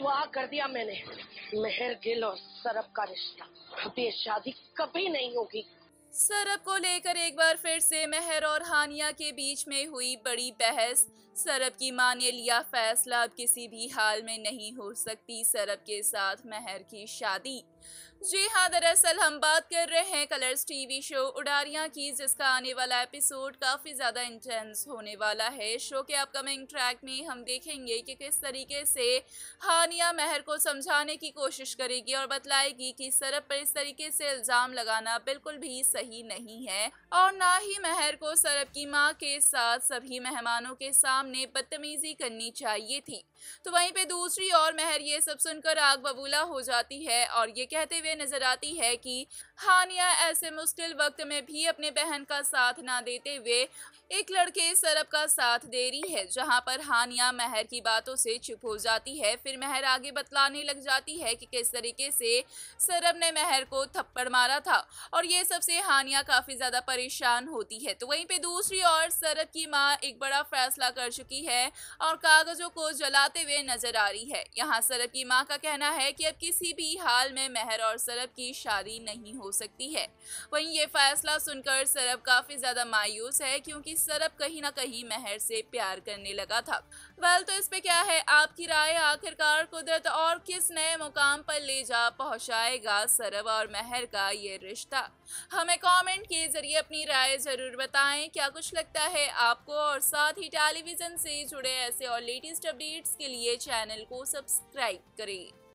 रुसवा कर दिया मैंने। मेहर, गिल और सरब का रिश्ता। ये शादी कभी नहीं होगी। सरब को लेकर एक बार फिर से मेहर और हानिया के बीच में हुई बड़ी बहस। सरब की माँ ने लिया फैसला, अब किसी भी हाल में नहीं हो सकती सरब के साथ मेहर की शादी। जी हाँ दरअसल हम बात कर रहे हैं कलर्स टीवी शो उडारियाँ की, जिसका आने वाला एपिसोड काफ़ी ज़्यादा इंटेंस होने वाला है। शो के अपकमिंग ट्रैक में हम देखेंगे कि किस तरीके से हानिया महर को समझाने की कोशिश करेगी और बतलाएगी कि सरब पर इस तरीके से इल्ज़ाम लगाना बिल्कुल भी सही नहीं है और ना ही महर को सरब की माँ के साथ सभी मेहमानों के सामने बदतमीजी करनी चाहिए थी। तो वहीं पे दूसरी ओर महर ये सब सुनकर आग बबूला हो जाती है और ये कहते हुए नज़र आती है कि हानिया ऐसे मुश्किल वक्त में भी अपने बहन का साथ ना देते हुए एक लड़के सरब का साथ दे रही है, जहाँ पर हानिया महर की बातों से चुप हो जाती है। फिर महर आगे बतलाने लग जाती है कि किस तरीके से सरब ने महर को थप्पड़ मारा था, और ये सबसे हानिया काफ़ी ज़्यादा परेशान होती है। तो वहीं पे दूसरी ओर सरब की माँ एक बड़ा फैसला कर चुकी है और कागजों को जलाते हुए नज़र आ रही है। यहाँ सरब की माँ का कहना है कि अब किसी भी हाल में महर और सरब की शादी नहीं हो सकती है। वहीं ये फैसला सुनकर सरब काफ़ी ज़्यादा मायूस है, क्योंकि सरब कहीं ना कहीं महर से प्यार करने लगा था। वेल तो इस पे क्या है? आपकी राय आखिरकार कुदरत और किस नए मुकाम पर ले जा पहुंचाएगा सरब और महर का ये रिश्ता? हमें कमेंट के ज़रिए अपनी राय ज़रूर बताएँ। क्या कुछ लगता है आपको? और साथ ही टेलीविज़न से जुड़े ऐसे और लेटेस्ट अपडेट्स के लिए चैनल को सब्सक्राइब करें।